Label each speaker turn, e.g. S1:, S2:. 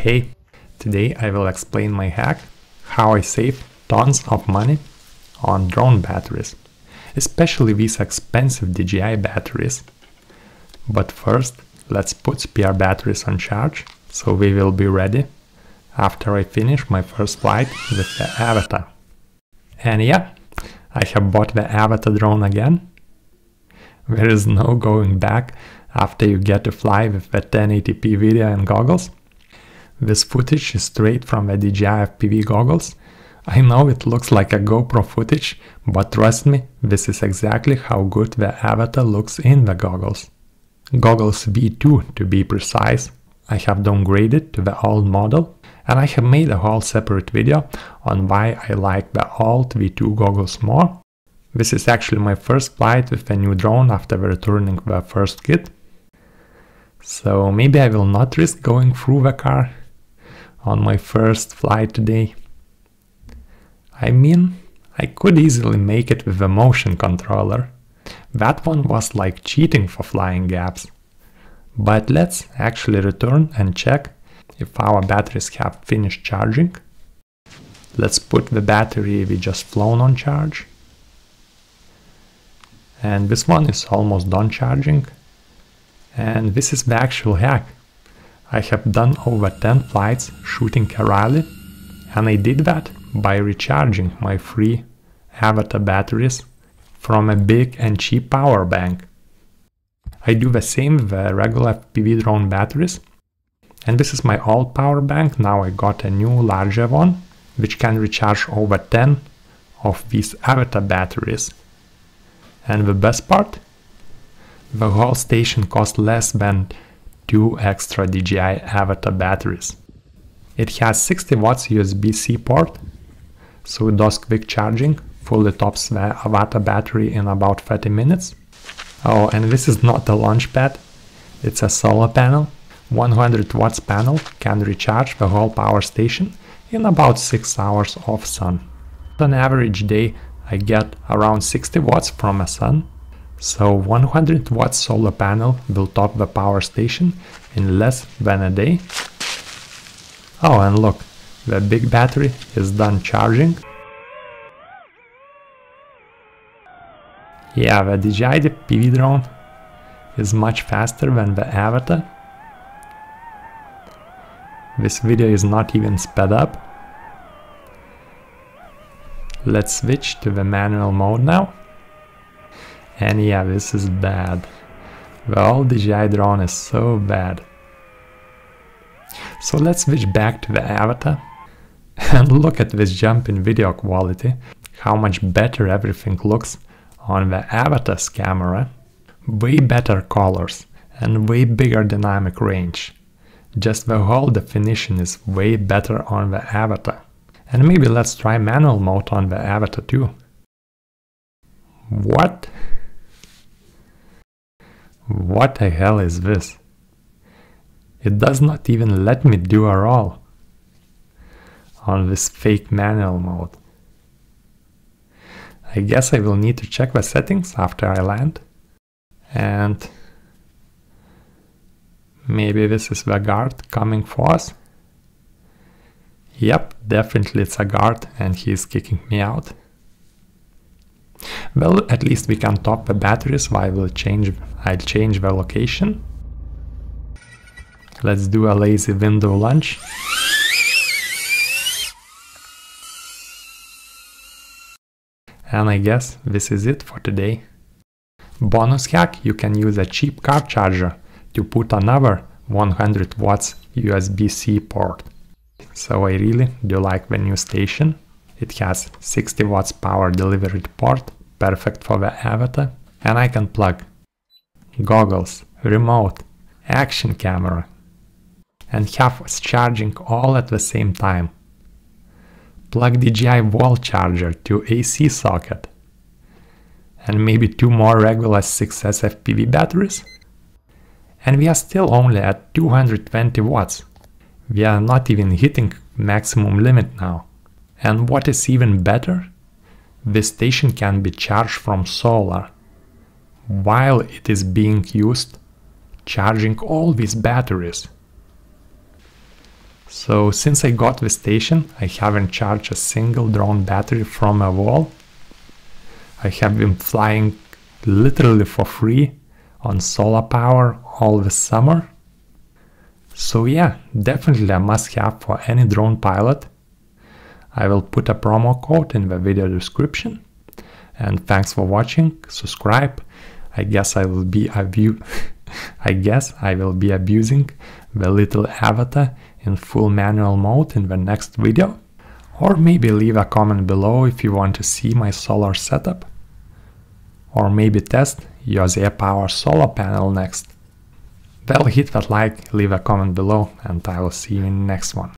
S1: Hey, today I will explain my hack, how I save tons of money on drone batteries, especially these expensive DJI batteries. But first, let's put spare batteries on charge, so we will be ready after I finish my first flight with the Avata. And yeah, I have bought the Avata drone again. There is no going back after you get to fly with the 1080p video and goggles. This footage is straight from the DJI FPV goggles. I know it looks like a GoPro footage, but trust me, this is exactly how good the Avata looks in the goggles. Goggles V2 to be precise. I have downgraded to the old model and I have made a whole separate video on why I like the old V2 goggles more. This is actually my first flight with a new drone after returning the first kit. So maybe I will not risk going through the car on my first flight today. I mean, I could easily make it with a motion controller. That one was like cheating for flying gaps. But let's actually return and check if our batteries have finished charging. Let's put the battery we just flown on charge. And this one is almost done charging. And this is the actual hack. I have done over 10 flights shooting a rally and I did that by recharging my free Avata batteries from a big and cheap power bank. I do the same with the regular FPV drone batteries and this is my old power bank, now I got a new larger one which can recharge over 10 of these Avata batteries. And the best part? The whole station costs less than two extra DJI Avata batteries. It has 60 watts USB-C port, so it does quick charging, fully tops the Avata battery in about 30 minutes. Oh, and this is not a launch pad, it's a solar panel. 100 watts panel can recharge the whole power station in about 6 hours of sun. On average day I get around 60 watts from a sun, so 100 watt solar panel will top the power station in less than a day. Oh, and look, the big battery is done charging. Yeah, the DJI the PV drone is much faster than the Avata. This video is not even sped up. Let's switch to the manual mode now. And yeah, this is bad. The old DJI drone is so bad. So let's switch back to the Avata and look at this jump in video quality, how much better everything looks on the Avata's camera. Way better colors and way bigger dynamic range. Just the whole definition is way better on the Avata. And maybe let's try manual mode on the Avata too. What? What the hell is this? It does not even let me do a roll on this fake manual mode. I guess I will need to check the settings after I land. And maybe this is the guard coming for us. Yep, definitely it's a guard and he's kicking me out. Well, at least we can top the batteries while we'll change, I'll change the location. Let's do a lazy window lunge. And I guess this is it for today. Bonus hack, you can use a cheap car charger to put another 100 watts USB-C port. So I really do like the new station. It has 60 watts power delivery port, perfect for the Avata, and I can plug goggles, remote, action camera, and have charging all at the same time. Plug DJI wall charger to AC socket, and maybe two more regular 6S FPV batteries. And we are still only at 220 watts. We are not even hitting maximum limit now. And what is even better? The station can be charged from solar, while it is being used charging all these batteries. So since I got the station, I haven't charged a single drone battery from a wall. I have been flying literally for free on solar power all the summer. So yeah, definitely a must have for any drone pilot. I will put a promo code in the video description. And thanks for watching, subscribe. I guess I will be abu I guess I will be abusing the little Avata in full manual mode in the next video. Or maybe leave a comment below if you want to see my solar setup. Or maybe test Yose Power solar panel next. Well, hit that like, leave a comment below, and I will see you in the next one.